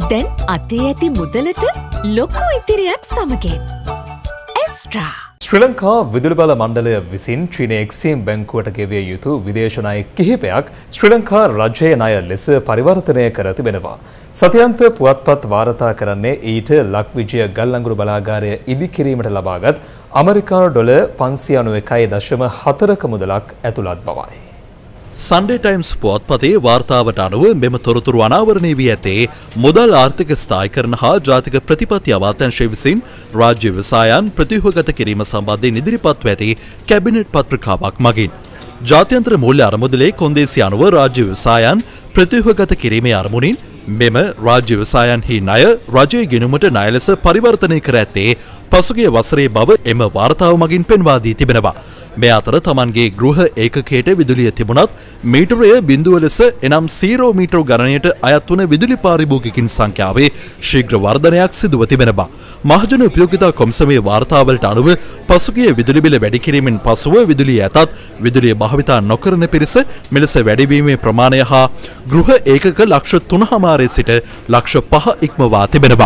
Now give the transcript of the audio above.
දැන් අතේ ඇති මුදලට ලොකු ඉතිරියක් සමගින්. එස්ට්‍රා. ශ්‍රී ලංකා විදුලි බල මණ්ඩලය විසින් චීන එක්සීම් බැංකුවට ගෙවිය යුතු විදේශ ණය කිහිපයක් ශ්‍රී ලංකා රජයේ ණය ලෙස පරිවර්තනය කර තිබෙනවා. සතියන්ත පුවත්පත් වාර්තා කරන්නේ ඊට ලක්විජය ගල්ලංගුරු බලාගාරය ඉදිකිරීමට ලබාගත් අමරිකානු ඩොල 591.4ක මුදලක් ඇතුළත් බවයි. සන්ඩේ ටයිම්ස් පුවත්පතේ වාර්තාවට අනුව මෙම තොරතුරු අනාවරණය වී ඇතේ මුදල් ආර්ථික ස්ථායිකරණ හා ජාතික ප්‍රතිපත්ති අමාත්‍යංශය විසින් රාජ්‍ය ව්‍යවසායන් ප්‍රතිහගත කිරීම සම්බන්ධයෙන් ඉදිරිපත්ව ඇති කැබිනට් පත්‍රිකාවක් මගින්. ජාත්‍යන්ත්‍ර මූල්‍ය අරමුදලේ කොන්දේසි අනුව රාජ්‍ය ව්‍යවසායන් ප්‍රතිහගත කිරීමේ අරමුණින් මෙම රාජ්‍ය ව්‍යවසායන්හි ණය රජයේ ගෙනුමට ණය ලෙස පරිවර්තනය කර ඇත්තේ පසුගිය වසරේ බව එම වාර්තාව මගින් පෙන්වා දී තිබෙනවා. මේ අතර තමන්ගේ ගෘහ ඒකකයට විදුලිය තිබුණත් මීටරය බිඳුව ලෙස එනම් සීරෝ මීටර් ගණනයට අයත් වන විදුලි පාරිභෝගිකින් සංඛ්‍යාවේ ශීඝ්‍ර වර්ධනයක් සිදුව තිබෙනවා. මහජන උපයෝගිතා කොම්සමේ වාර්තාවලට අනුව පසුගිය විදුලි බිල වැඩි කිරීමෙන් පසුව විදුලිය ඇතත් විදුලිය භාවිතා නොකරන පිරිස මෙලෙස වැඩිවීමේ ප්‍රමාණය හා ගෘහ ඒකක ලක්ෂ තුනහමාරය සිට ලක්ෂ පහ ඉක්මවා තිබෙනවා.